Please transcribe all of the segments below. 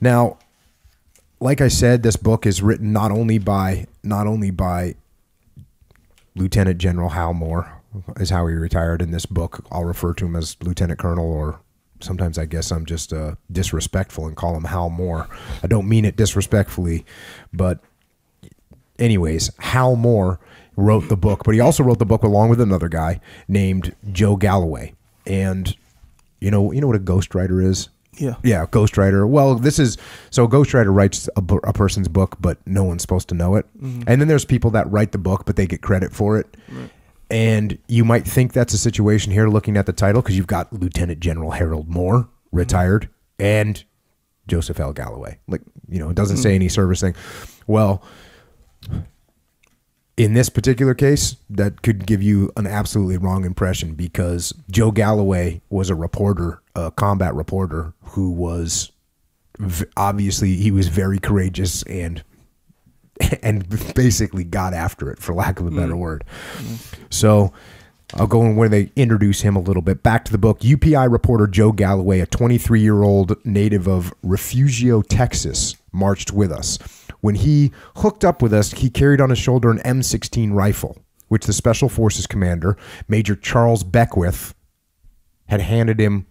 Now, like I said, this book is written not only by not only by Lieutenant General Hal Moore, is how he retired in this book. I'll refer to him as Lieutenant Colonel, or sometimes I guess I'm just uh, disrespectful and call him Hal Moore. I don't mean it disrespectfully, but anyways, Hal Moore wrote the book, but he also wrote the book along with another guy named Joe Galloway. And you know, you know what a ghostwriter is? Yeah. Yeah, ghostwriter. Well, this is so a ghostwriter writes a, a person's book, but no one's supposed to know it. Mm-hmm. And then there's people that write the book, but they get credit for it. And you might think that's a situation here looking at the title because you've got Lieutenant General Harold Moore, mm-hmm. retired, and Joseph L. Galloway. Like, you know, it doesn't say mm-hmm. any service thing. Well, in this particular case, that could give you an absolutely wrong impression because Joe Galloway was a reporter, a combat reporter who was v- obviously he was very courageous and and basically got after it for lack of a better mm. word. Mm-hmm. So I'll go in where they introduce him a little bit. Back to the book. UPI reporter Joe Galloway, a 23 year old native of Refugio, Texas, marched with us. When he hooked up with us, he carried on his shoulder an M16 rifle, which the Special Forces commander, Major Charles Beckwith, had handed him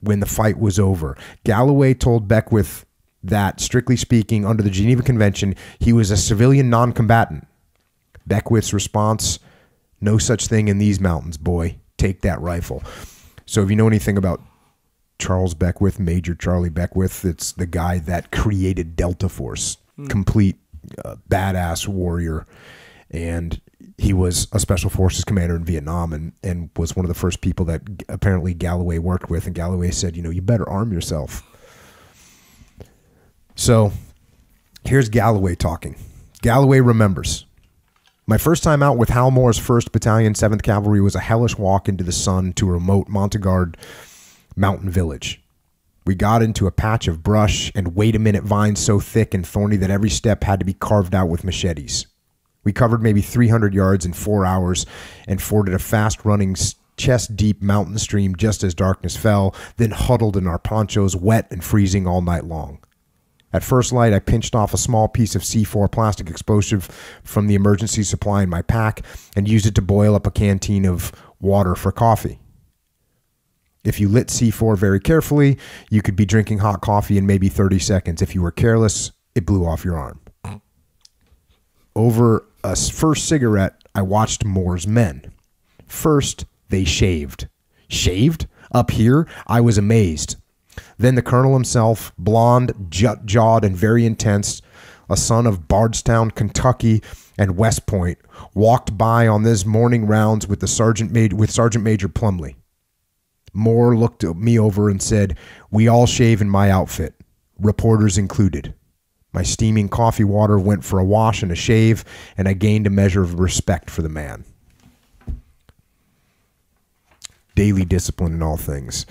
when the fight was over. Galloway told Beckwith that, strictly speaking, under the Geneva Convention, he was a civilian non combatant. Beckwith's response no such thing in these mountains, boy. Take that rifle. So, if you know anything about Charles Beckwith, Major Charlie Beckwith, it's the guy that created Delta Force, complete uh, badass warrior. And he was a special forces commander in Vietnam and, and was one of the first people that apparently Galloway worked with. And Galloway said, you know, you better arm yourself. So here's Galloway talking. Galloway remembers. My first time out with Hal Moore's 1st Battalion, 7th Cavalry was a hellish walk into the sun to a remote Montagnard mountain village. We got into a patch of brush and wait a minute vines so thick and thorny that every step had to be carved out with machetes. We covered maybe 300 yards in four hours and forded a fast running, chest deep mountain stream just as darkness fell, then huddled in our ponchos, wet and freezing all night long. At first light, I pinched off a small piece of C4 plastic explosive from the emergency supply in my pack and used it to boil up a canteen of water for coffee. If you lit C4 very carefully, you could be drinking hot coffee in maybe 30 seconds. If you were careless, it blew off your arm. Over a first cigarette, I watched Moore's men. First, they shaved. Shaved? Up here? I was amazed. Then the colonel himself, blond, jut jawed, and very intense, a son of Bardstown, Kentucky, and West Point, walked by on this morning rounds with the sergeant with Sergeant Major Plumley. Moore looked me over and said, "We all shave in my outfit, reporters included." My steaming coffee water went for a wash and a shave, and I gained a measure of respect for the man. Daily discipline in all things.